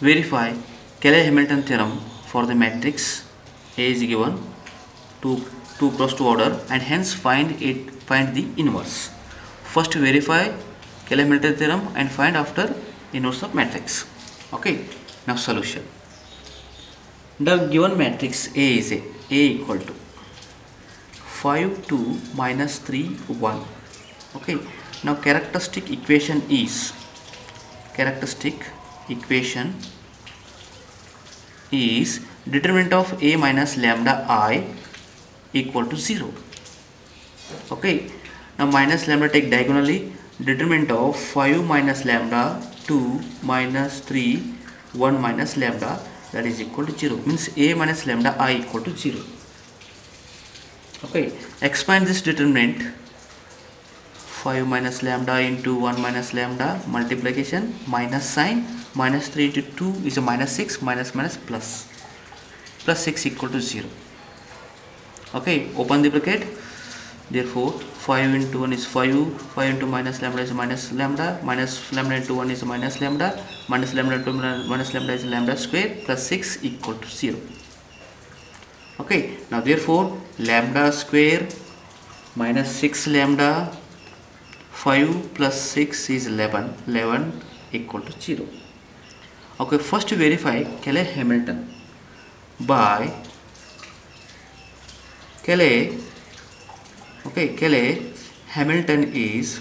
verify Cayley-Hamilton theorem for the matrix A is given 2 2 cross 2 order and hence find it find the inverse. First verify Cayley-Hamilton theorem and find after inverse of matrix. Okay. Now solution. The given matrix A is A, A equal to 5 2 minus 3 1 okay now characteristic equation is characteristic equation is determinant of a minus lambda i equal to 0 okay now minus lambda take diagonally determinant of 5 minus lambda 2 minus 3 1 minus lambda that is equal to 0 means a minus lambda i equal to 0 okay expand this determinant 5 minus lambda into 1 minus lambda multiplication minus sign minus 3 into 2 is a minus 6 minus minus plus. Plus 6 equal to 0 okay open the bracket. Therefore 5 into 1 is 5 5 into minus lambda is minus lambda minus lambda into 1 is minus lambda minus lambda into minus lambda is lambda square plus 6 equal to 0 okay now therefore lambda square minus 6 lambda 5 plus 6 is 11 11 equal to 0 okay first verify Cayley Hamilton by Cayley okay Cayley Hamilton is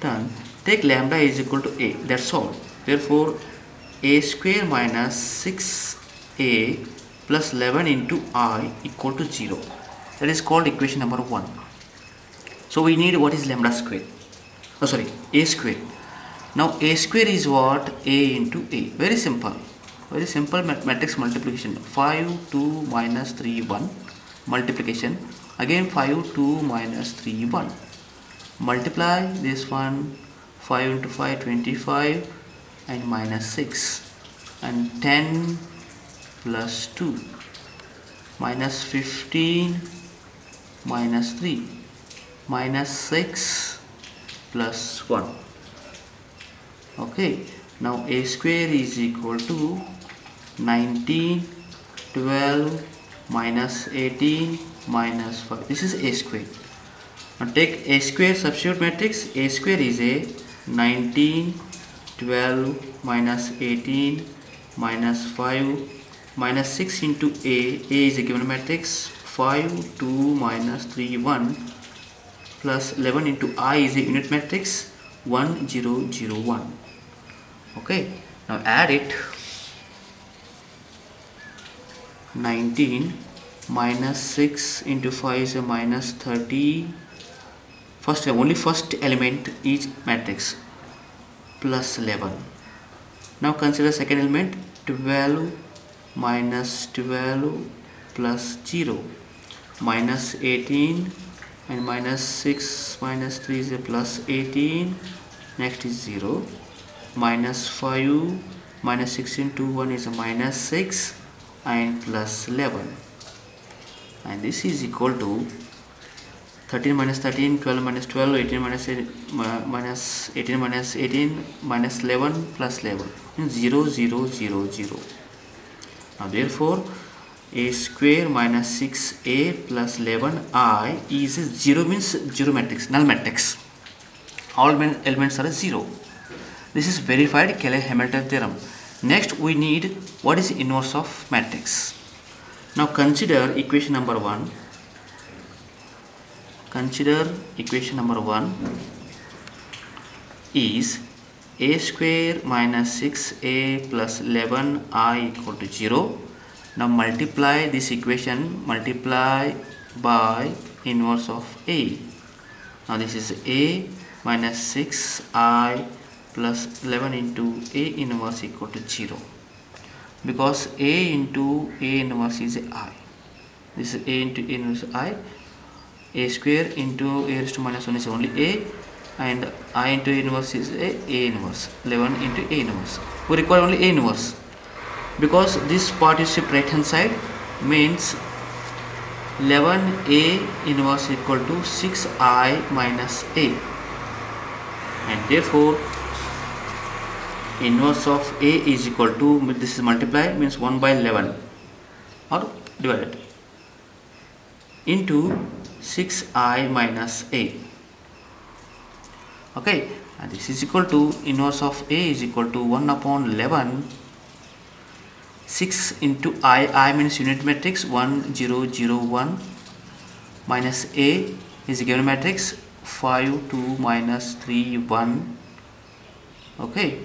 done. Take lambda is equal to a. That's all. Therefore a square minus 6a plus 11 into i equal to 0 that is called equation number 1 so we need what is lambda square. Oh sorry a square. Now a square is what? A into a. Very simple. Very simple matrix multiplication. 5 2 minus 3 1 multiplication. Again 5 2 minus 3 1 multiply this one. 5 into 5 25 and minus 6 and 10 plus 2 minus 15 minus 3 minus 6 plus 1 okay now a square is equal to 19 12 minus 18 minus 5 this is a square. Now take a square substitute matrix. A square is a. 19 12 minus 18 minus 5 minus 6 into a. A is a given matrix 5 2 minus 3 1 plus 11 into i is a unit matrix 1 0 0 1 okay now add it. 19 minus 6 into 5 is a minus 30 first only first element each matrix plus 11 now consider second element 12 minus 12 plus 0 minus 18 and minus 6 minus 3 is a plus 18 next is 0 minus 5 minus 16 2 1 is a minus 6 and plus 11 and this is equal to 13 minus 13 12 minus 12 18 minus 8, minus 18 minus 18 minus 11 plus 11 means 0 0 0 0 now therefore a square minus 6a plus 11i is a 0 means 0 matrix null matrix. All elements are 0 this is verified Cayley-Hamilton theorem. Next we need what is inverse of matrix. Now consider equation number 1 consider equation number 1 is a square minus 6a plus 11i equal to 0 now multiply this equation multiply by inverse of a. Now this is a minus 6i plus 11 into a inverse equal to 0 because a into a inverse is i. This is a into a inverse i. A square into a raised to minus 1 is only a. And i into a inverse is a a inverse. 11 into a inverse. We require only a inverse because this part is shift right hand side means 11a inverse equal to 6i minus a. And therefore inverse of a is equal to this is multiply means 1 by 11 or divided into 6i minus a. Okay and this is equal to inverse of a is equal to 1 upon 11 6 into i i means unit matrix 1 0 0 1 minus a is given matrix 5 2 minus 3 1 okay.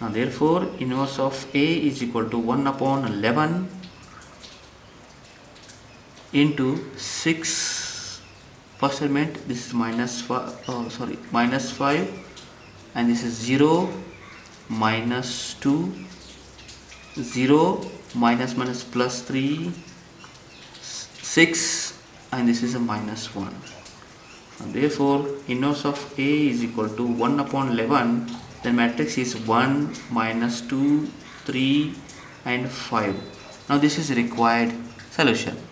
Now therefore inverse of a is equal to 1 upon 11 into 6 first element this is minus 5 oh, sorry minus 5 and this is 0 minus 2 0 minus minus plus 3 6 and this is a minus 1 and therefore inverse of a is equal to 1 upon 11 the matrix is 1 minus 2 3 and 5 now this is required solution